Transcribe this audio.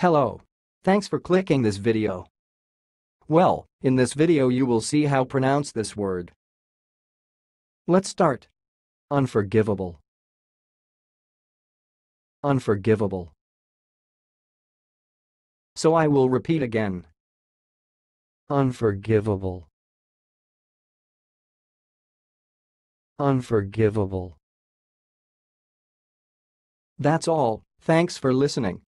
Hello. Thanks for clicking this video. Well, in this video you will see how pronounce this word. Let's start. Unforgivable. Unforgivable. So I will repeat again. Unforgivable. Unforgivable. That's all, thanks for listening.